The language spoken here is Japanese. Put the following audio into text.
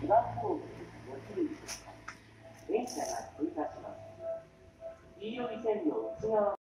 電車が通過します。黄色い線の内側